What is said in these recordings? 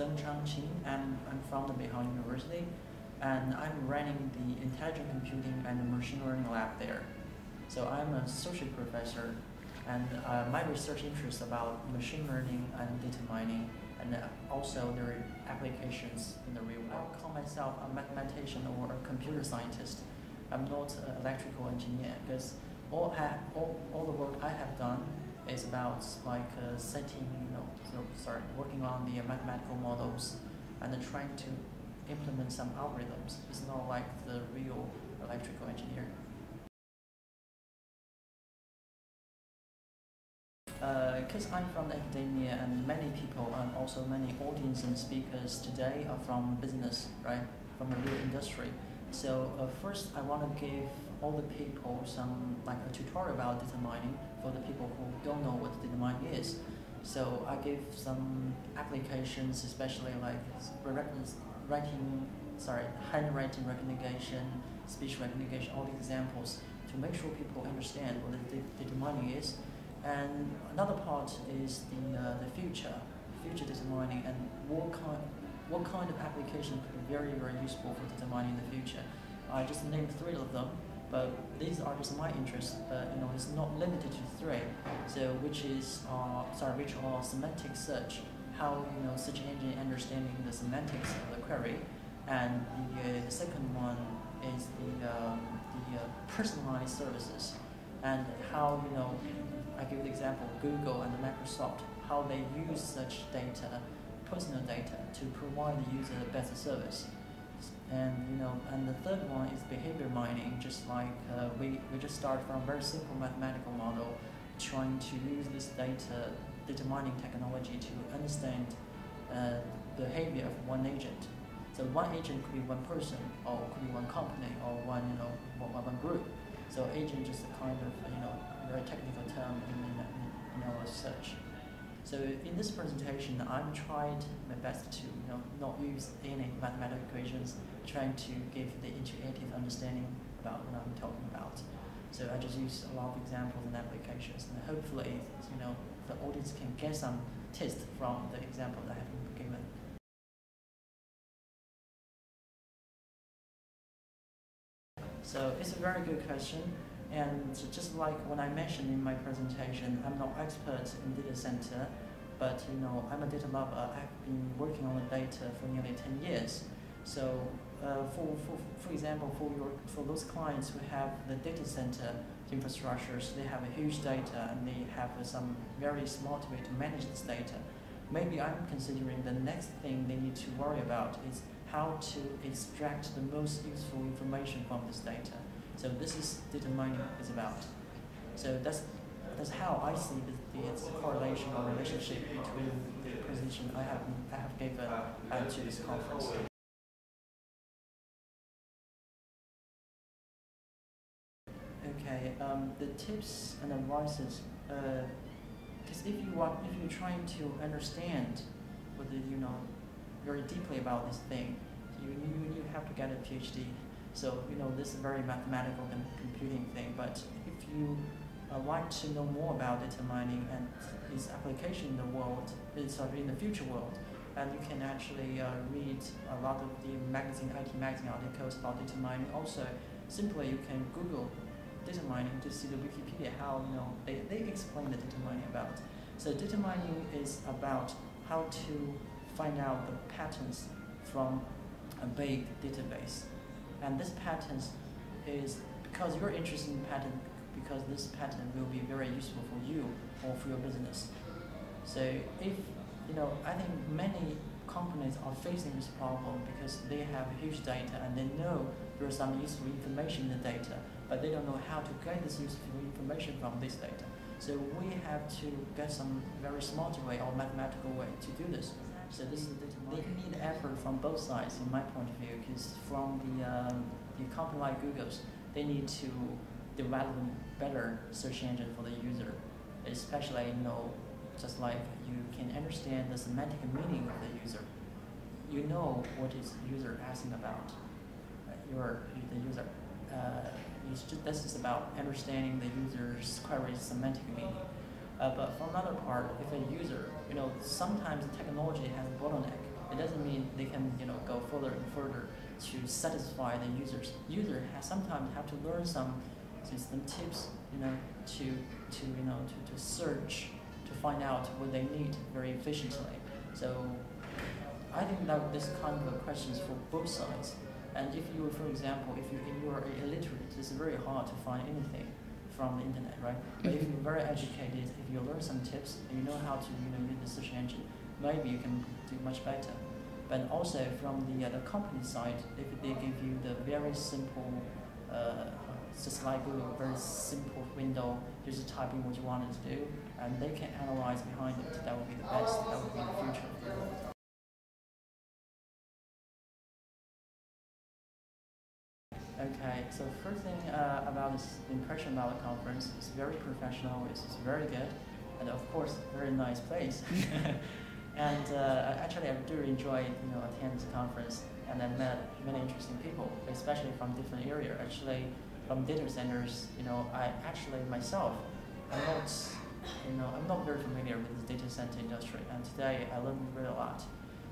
Zengchang Qin, and I'm from the Beihang University, and I'm running the intelligent computing and machine learning lab there. So I'm an associate professor, and uh, my research interests about machine learning and data mining, and also their applications in the real world. I call myself a mathematician or a computer scientist. I'm not an electrical engineer because all, all, all the work I have done is about like uh, setting, you know, so, sorry, working on the mathematical models and then trying to implement some algorithms. It's not like the real electrical engineer. Because uh, I'm from academia and many people and also many audience and speakers today are from business, right? From the real industry. So uh, first I want to give all the people some like a tutorial about data mining for the people who don't know what data mining is. So I give some applications, especially like writing, sorry, handwriting recognition, speech recognition, all the examples to make sure people understand what data mining is. And another part is the uh, the future, future data mining, and what kind what kind of application could be very very useful for data mining in the future. I just named three of them. But these are just my interests, but you know, it's not limited to three. So which is, uh, sorry, which are semantic search, how you know search engine understanding the semantics of the query, and the, uh, the second one is the um, the uh, personalized services, and how you know, I give the example Google and Microsoft, how they use such data, personal data, to provide the user a better service. And you know, and the third one is behavior mining. Just like uh, we we just start from a very simple mathematical model, trying to use this data data mining technology to understand uh, behavior of one agent. So one agent could be one person, or could be one company, or one you know one, one group. So agent just a kind of you know very technical term in, in, in our search. So in this presentation, I'm trying my best to you know, not use any mathematical equations, trying to give the intuitive understanding about what I'm talking about. So I just use a lot of examples and applications, and hopefully, you know, the audience can get some taste from the example that I have given. So it's a very good question. And just like when I mentioned in my presentation, I'm not expert in data center, but you know, I'm a data lover. I've been working on the data for nearly 10 years. So uh, for, for, for example, for, your, for those clients who have the data center infrastructures, they have a huge data and they have some very smart way to manage this data. Maybe I'm considering the next thing they need to worry about is how to extract the most useful information from this data. So this is data mining is about. So that's that's how I see the, the, correlation or relationship between the position I have I have given uh, to this conference. Okay, um, the tips and advices. Because uh, if you want, if you're trying to understand whether you know very deeply about this thing, you you, you have to get a PhD so, you know, this is a very mathematical and computing thing, but if you uh, like to know more about data mining and its application in the world, it's in the future world, and you can actually uh, read a lot of the magazine, IT magazine articles about data mining. Also, simply you can Google data mining to see the Wikipedia how you know they, they explain the data mining about. So data mining is about how to find out the patterns from a big database. And this pattern is because you're interested in pattern, because this pattern will be very useful for you or for your business. So if, you know, I think many companies are facing this problem because they have huge data and they know there's some useful information in the data, but they don't know how to get this useful information from this data. So we have to get some very smart way or mathematical way to do this. So this is they need effort from both sides, in my point of view, because from the um, the company like Google's, they need to develop a better search engine for the user, especially you know, just like you can understand the semantic meaning of the user. You know what is user asking about. Your the user. Uh, just, this is about understanding the user's query's semantic meaning. Uh, but for another part, if a user, you know, sometimes technology has a bottleneck. It doesn't mean they can you know go further and further to satisfy the users. User has sometimes have to learn some system tips, you know, to to you know to, to search to find out what they need very efficiently. So I think that this kind of questions for both sides. And if you, for example, if you if you are illiterate, it's very hard to find anything from the internet, right? But if you're very educated, if you learn some tips, and you know how to you know use the search engine, maybe you can do much better. But also from the uh, the company side, if they give you the very simple, uh, just like a very simple window, just type in what you wanted to do, and they can analyze behind it. That would be the best. That would be the future. Okay, so first thing uh, about this impression about the conference, it's very professional, it's, very good, and of course, very nice place. and uh, actually, I do enjoy you know attend this conference, and I met many interesting people, especially from different areas. Actually, from data centers, you know, I actually myself, I'm not, you know, I'm not very familiar with the data center industry, and today I learned really a lot.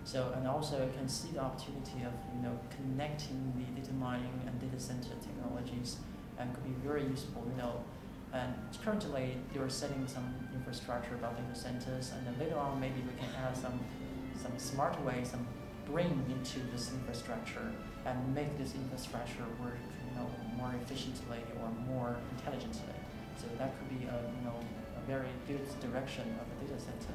So, and also you can see the opportunity of, you know, connecting the data mining and data center technologies and could be very useful, you know. And currently they are setting some infrastructure about data centers and then later on maybe we can add some, some smart ways, some brain into this infrastructure and make this infrastructure work, you know, more efficiently or more intelligently. So that could be a, you know, a very good direction of the data center.